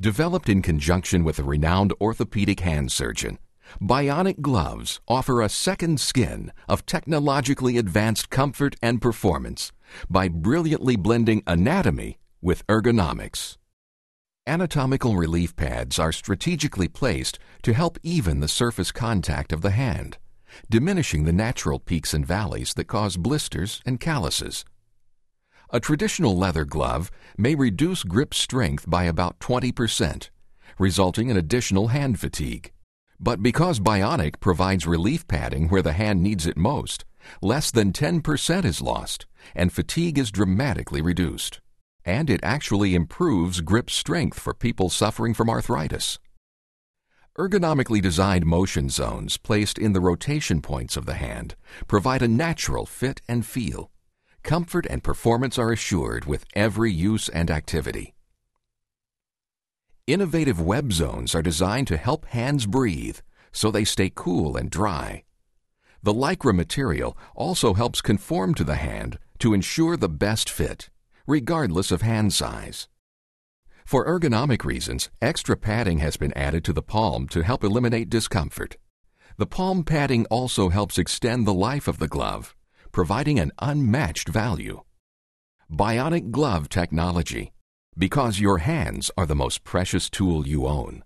Developed in conjunction with a renowned orthopedic hand surgeon, Bionic gloves offer a second skin of technologically advanced comfort and performance by brilliantly blending anatomy with ergonomics. Anatomical relief pads are strategically placed to help even the surface contact of the hand, diminishing the natural peaks and valleys that cause blisters and calluses. A traditional leather glove may reduce grip strength by about 20%, resulting in additional hand fatigue. But because Bionic provides relief padding where the hand needs it most, less than 10% is lost, and fatigue is dramatically reduced and it actually improves grip strength for people suffering from arthritis. Ergonomically designed motion zones placed in the rotation points of the hand provide a natural fit and feel. Comfort and performance are assured with every use and activity. Innovative web zones are designed to help hands breathe so they stay cool and dry. The Lycra material also helps conform to the hand to ensure the best fit regardless of hand size. For ergonomic reasons, extra padding has been added to the palm to help eliminate discomfort. The palm padding also helps extend the life of the glove, providing an unmatched value. Bionic Glove Technology. Because your hands are the most precious tool you own.